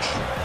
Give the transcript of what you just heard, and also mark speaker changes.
Speaker 1: much.